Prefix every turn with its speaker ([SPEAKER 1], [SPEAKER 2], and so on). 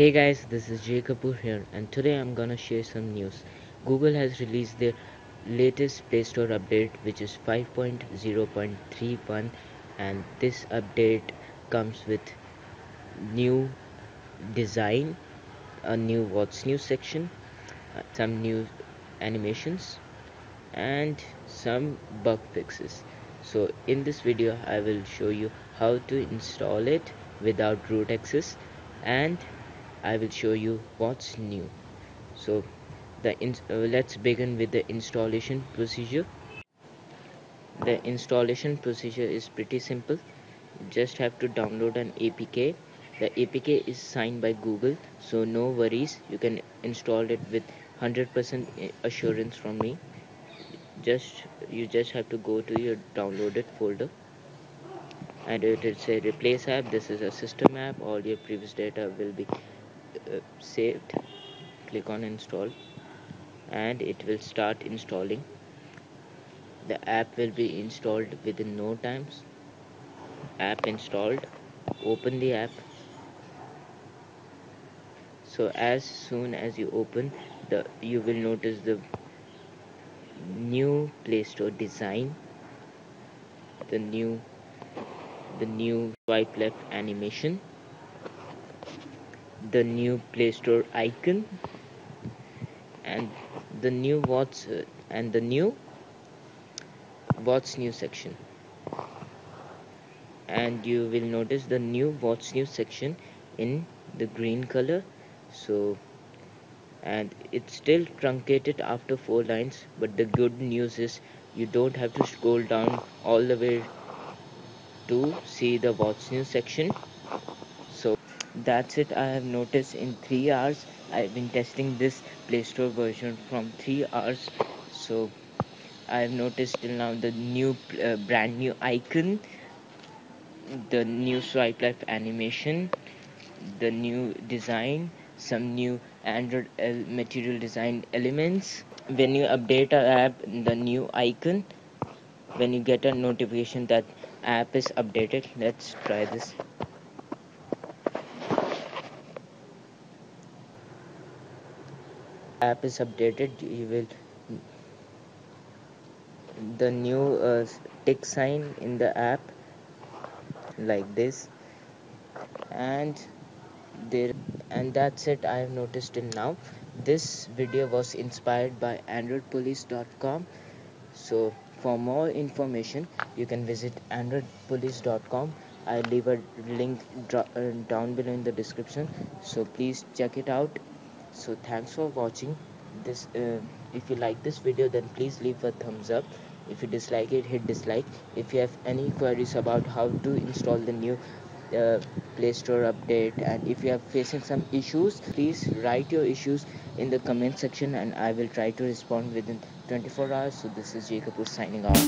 [SPEAKER 1] Hey guys, this is Jay Kapoor here, and today I'm gonna share some news. Google has released their latest Play Store update, which is 5.0.31, and this update comes with new design, a new What's New section, uh, some new animations, and some bug fixes. So, in this video, I will show you how to install it without root access and I will show you what's new. So the uh, let's begin with the installation procedure. The installation procedure is pretty simple. You just have to download an APK the APK is signed by Google so no worries. You can install it with 100% assurance from me. Just you just have to go to your downloaded folder. And it will say replace app. This is a system app. All your previous data will be uh, saved. Click on install. And it will start installing. The app will be installed within no times. App installed. Open the app. So as soon as you open the you will notice the new play store design. The new the new swipe left animation the new Play Store icon and the new what's uh, and the new what's new section. And you will notice the new what's new section in the green color. So and it's still truncated after four lines but the good news is you don't have to scroll down all the way to see the what's new section that's it. I have noticed in three hours i've been testing this play store version from three hours. So i've noticed till now the new uh, brand new icon the new swipe left animation the new design some new android material design elements. When you update a app the new icon when you get a notification that app is updated let's try this app is updated you will the new uh, tick sign in the app like this and there and that's it i have noticed till now. This video was inspired by androidpolice.com so for more information you can visit androidpolice.com i leave a link uh, down below in the description. So please check it out so thanks for watching this uh, if you like this video then please leave a thumbs up. If you dislike it hit dislike. If you have any queries about how to install the new uh, play store update and if you are facing some issues please write your issues in the comment section and i will try to respond within 24 hours. So this is Jay Kapoor signing off.